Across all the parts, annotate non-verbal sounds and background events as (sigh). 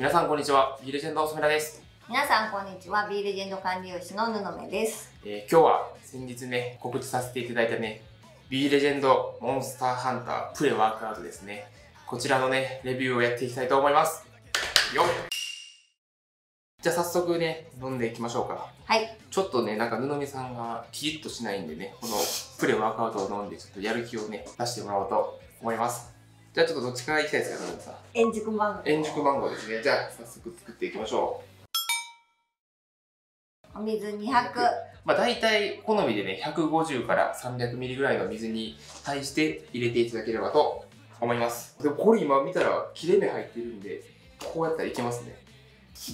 皆さんこんにちは、ビーレジェンド染田です。皆さんこんにちは。ビーレジェンド管理士の布目です。えー今日は先日ね、告知させていただいたね、ビーレジェンドモンスターハンタープレワークアウトですね。こちらのね、レビューをやっていきたいと思います。よっじゃあ早速ね、飲んでいきましょうか。はい。ちょっとね、なんか布目さんがキリッとしないんでね、このプレワークアウトを飲んで、ちょっとやる気をね、出してもらおうと思います。じゃあちょっとどっちからいきたいですか、布目さん。円熟マンゴー。円熟マンゴーですね。じゃあ早速作っていきましょう。お水200。まあ大体好みでね、150から300ミリぐらいの水に対して入れていただければと思います。でもこれ今見たら切れ目入ってるんで、こうやったらいけますね。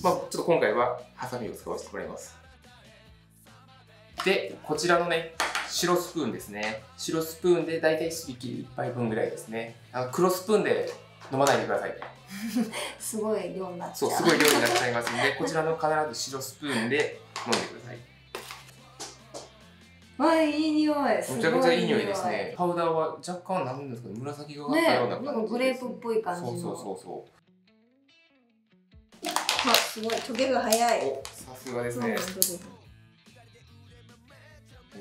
まあちょっと今回はハサミを使わせてもらいます。で、こちらのね、白スプーンですね。白スプーンで大体すり切り1杯分ぐらいですね。あの黒スプーンで飲まないでくださいね。(laughs) すごい量になっちそう、ゃう。すごい量になっちゃいますんで、こちらの必ず白スプーンで飲んでください。わあ、いい匂い。めちゃくちゃいい匂いですね。パウダーは若干なんですかね、紫がかったねようななん感じかグレープっぽい感じの。そうそうそうそあ、すごい。溶けが早い。さすがですそうね。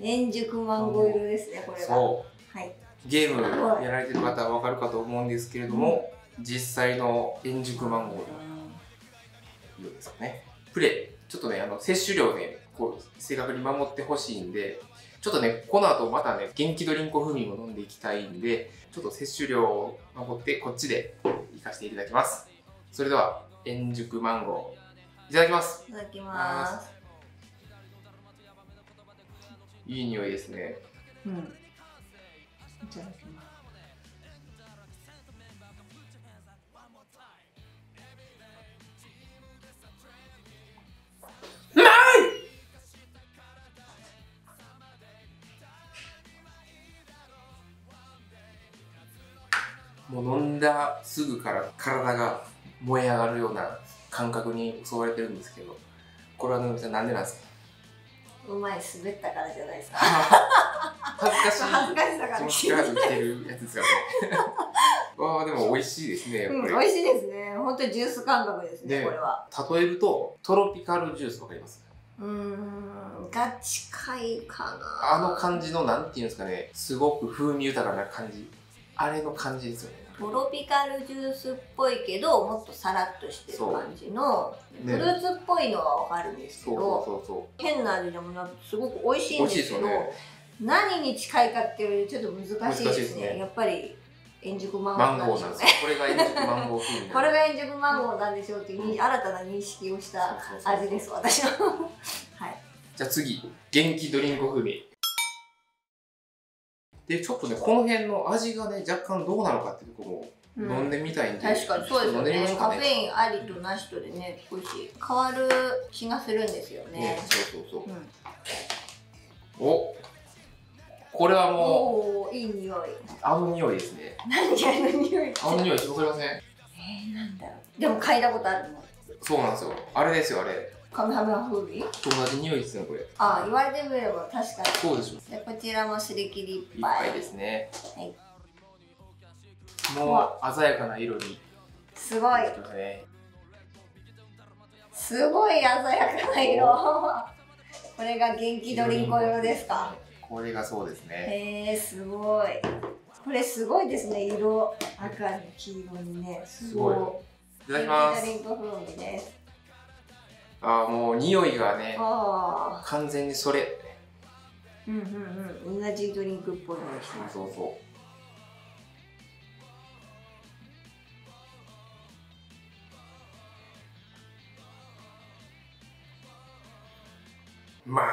円熟マンゴー色ですね、これは。そはい。う。ゲームやられてる方はわかるかと思うんですけれども、実際の円熟マンゴーの色ですよね。プレイ、ちょっとね、あの、摂取量ね、こう、正確に守ってほしいんで、ちょっとね、この後またね、元気ドリンク風味も飲んでいきたいんで、ちょっと摂取量を守って、こっちで行かせていただきます。それでは、円熟マンゴー、いただきます。いただきます。いい匂いですね。うん。いただきます。もう飲んだすぐから体が燃え上がるような感覚に襲われてるんですけど、これは野上さんなんでなんですか？うまい、滑ったからじゃないですか。(laughs) 恥ずかしい恥ずかしさから気持ちから来てるやつですよね。わあでも美味しいですね、やっぱうん、り。美味しいですね。本当にジュース感覚ですね、ねこれは。例えると、トロピカルジュースわかりますうーん、が近いかな。あの感じの、なんていうんですかね、すごく風味豊かな感じ。あれの感じですよね。トロピカルジュースっぽいけど、もっとさらっとしてる感じの、ねフルーツっぽいのはわかるんですけど、変な味でもなくすごく美味しいんでけど、ですすよね。何に近いかっていうとちょっと難しいですね。ねやっぱり円熟マンゴマンーなんですよ。これが円熟マンゴーこれが円熟マンゴーなんでしょうっていう、新たな認識をした味です、私の。(laughs) はい。じゃあ次、元気ドリンク風味。で、ちょっとね、この辺の味がね、若干どうなのかっていうところもうん飲んでみたいんで、確かにそうですよね。ねカフェインありとなしとでね少し変わる気がするんですよねね、そうそうそうう。ん、おこれはもおおいい匂いう、あの匂いですね。何あの匂いあの匂い、わかりませんえー、なんだろうでも嗅いだことあるの？そうなんですよ。あれですよ、あれ。カメハメハ風味と同じ匂いですね、これ。あ言われてみれば確かにそうでしょ。でこちらもすり切りいっいっぱいぱいですね。はいもう、鮮やかな色に。すごいね。すごい鮮やかな色 (laughs) これが元気ドリンク用ですか？これがそうですね。へえすごいこれすごいですね色赤に黄色にねすごいいただきますド。リンク風味ですあーもう匂いがね、ああ完全にそれ。うんうんうんエナジードリンクっぽいのですねそうそう。うまい。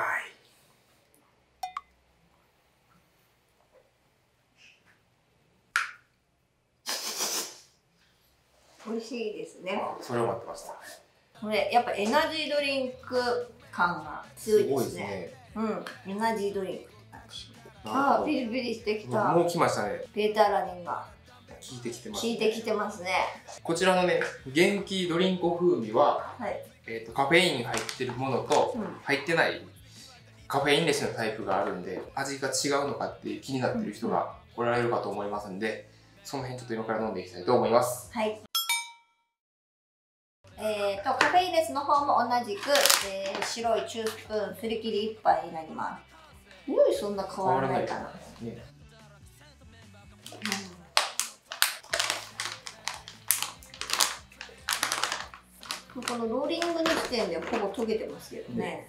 美味しいですねあそれを待ってました。これやっぱエナジードリンク感が強いですですね。ね。うんエナジードリンクって感じああピリピリしてきどたもう来ましたね。ベータラニンが。効いてきてます、効いてきてますね。こちらのね、元気ドリンク風味は、はい。えー、とカフェイン入ってるものとうん。入ってないカフェインレスのタイプがあるんで味が違うのかって気になってる人がおられるかと思いますんでその辺ちょっと今から飲んでいきたいと思います。はいえーと、カフェイレスの方も同じく、えー、白い中スプーン、すり切り1杯になります。匂いそんな変わらないかな。ねうん、このローリングの時点でほぼ溶けてますけどね。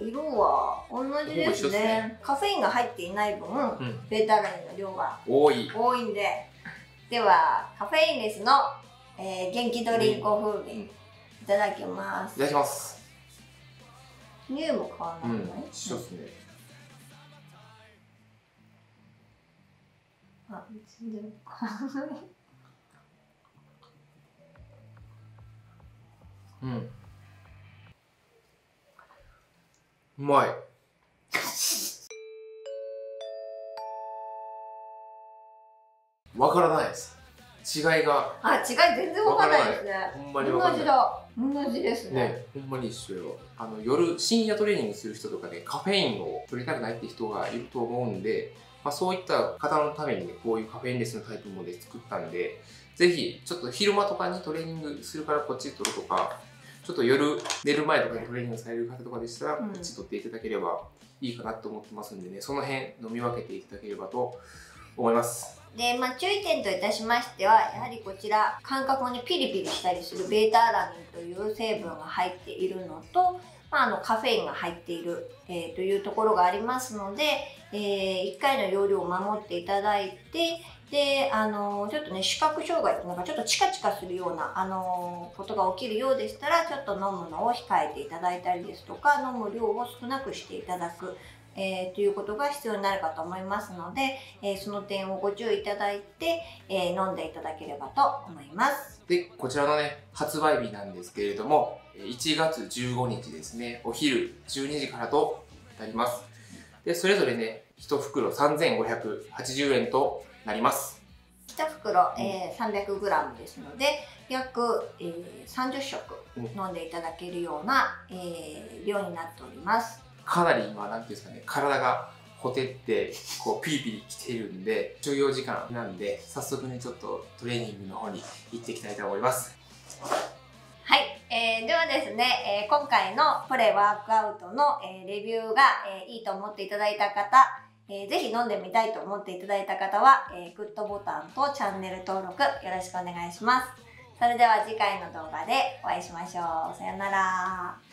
色は同じですね、ね、カフェインが入っていない分、うん、ベータラインの量が多い多いんでではカフェインレスの、えー、元気ドリンク風味、いただきます。いただきます。匂いも変わらない、うん、一緒ですね、あ全然変わらない。うん。うまい。(laughs) わからないです。違いが。あ、違い全然わからないですね。ほんまにわかんない。同じですね。ね、ほんまに一緒よ。あの、夜、深夜トレーニングする人とかで、カフェインを取りたくないって人がいると思うんで、まあ、そういった方のためにね、こういうカフェインレスのタイプもで作ったんで、ぜひ、ちょっと昼間とかにトレーニングするからこっち取るとか、ちょっと夜寝る前とかにトレーニングされる方とかでしたら、こっち取っていただければいいかなと思ってますんでね、その辺飲み分けていただければと思います。で、まあ、注意点といたしましては、やはりこちら、感覚にピリピリしたりするベータアラミンという成分が入っているのと、まあ、あのカフェインが入っている、えー、というところがありますので、えー、1回の容量を守っていただいて、で、あの、ちょっとね、視覚障害なんかちょっとチカチカするような、あの、ことが起きるようでしたら、ちょっと飲むのを控えていただいたりですとか、飲む量を少なくしていただく。えー、ということが必要になるかと思いますので、えー、その点をご注意いただいて、えー、飲んでいただければと思います。で、こちらのね、発売日なんですけれども、1月15日ですね、お昼12時からとなります。で、それぞれね、1袋3580円となります1袋、えー、300g ですので約、えー、30食飲んでいただけるような、えー、量になっておりますかなり今なんていうんですかね体がほてってこうピリピリきているんで所要時間なんで早速ねちょっとトレーニングの方に行っていきたいと思いますはい、えー、ではですね、えー、今回のプレワークアウトの、えー、レビューが、えー、いいと思っていただいた方えー、ぜひ飲んでみたいと思っていただいた方は、えー、グッドボタンとチャンネル登録よろしくお願いします。それでは次回の動画でお会いしましょう。さよなら。